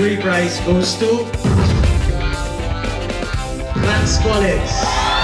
jury prize goes to Max Collins.